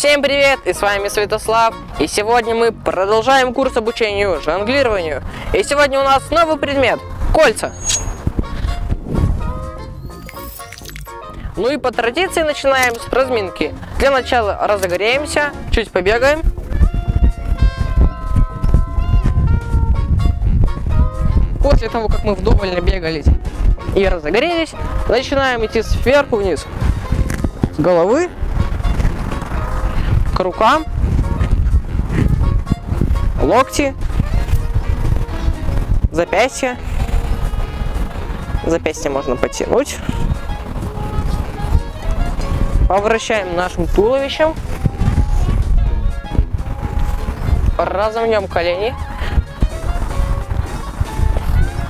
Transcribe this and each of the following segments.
Всем привет, и с вами Святослав, и сегодня мы продолжаем курс обучению жонглированию. И сегодня у нас новый предмет – кольца. Ну и по традиции начинаем с разминки. Для начала разогреемся, чуть побегаем. После того, как мы вдоволь набегались и разогрелись, начинаем идти сверху вниз. С головы к рукам, локти, запястья. Запястье можно потянуть. Повращаем нашим туловищем. Разомнем колени.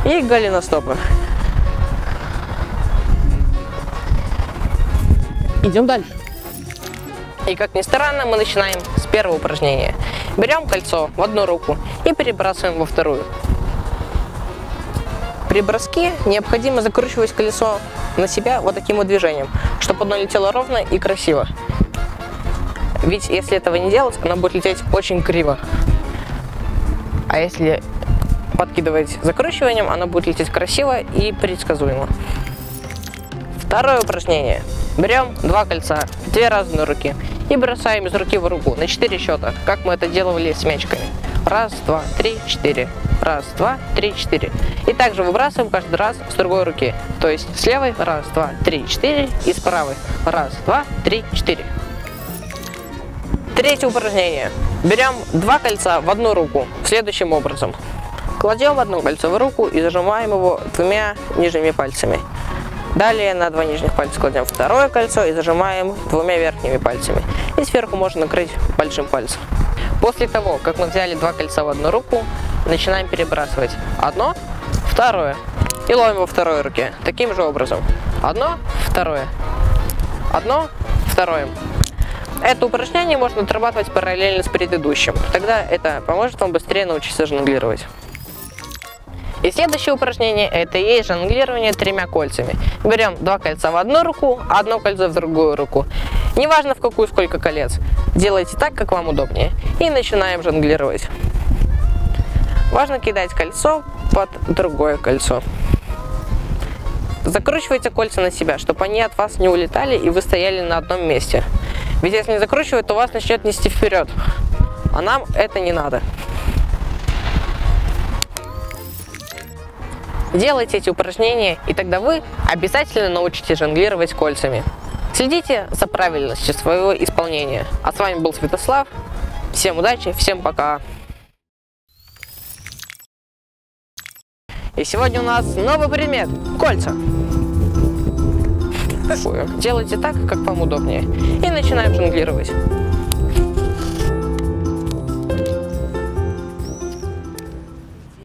И голеностопы. Идем дальше. И как ни странно, мы начинаем с первого упражнения. Берем кольцо в одну руку и перебрасываем во вторую. При броске необходимо закручивать колесо на себя вот таким вот движением, чтобы оно летело ровно и красиво. Ведь если этого не делать, оно будет лететь очень криво. А если подкидывать закручиванием, оно будет лететь красиво и предсказуемо. Второе упражнение. Берем два кольца, две разные руки и бросаем из руки в руку на 4 счета, как мы это делали с мячиками. Раз, два, три, четыре. Раз, два, три, четыре. И также выбрасываем каждый раз с другой руки. То есть с левой раз, два, три, четыре и с правой раз, два, три, четыре. Третье упражнение. Берем два кольца в одну руку следующим образом. Кладем одно кольцо в руку и зажимаем его двумя нижними пальцами. Далее на два нижних пальца кладем второе кольцо и зажимаем двумя верхними пальцами. И сверху можно накрыть большим пальцем. После того, как мы взяли два кольца в одну руку, начинаем перебрасывать одно, второе. И ловим во второй руке. Таким же образом. Одно, второе. Одно, второе. Это упражнение можно отрабатывать параллельно с предыдущим. Тогда это поможет вам быстрее научиться жонглировать. Следующее упражнение это и есть жонглирование тремя кольцами. Берем два кольца в одну руку, одно кольцо в другую руку. Неважно в какую сколько колец. Делайте так, как вам удобнее. И начинаем жонглировать. Важно кидать кольцо под другое кольцо. Закручивайте кольца на себя, чтобы они от вас не улетали и вы стояли на одном месте. Ведь если не закручивать, то вас начнет нести вперед. А нам это не надо. Делайте эти упражнения, и тогда вы обязательно научитесь жонглировать кольцами. Следите за правильностью своего исполнения. А с вами был Святослав. Всем удачи, всем пока. И сегодня у нас новый предмет – кольца. Делайте так, как вам удобнее. И начинаем жонглировать.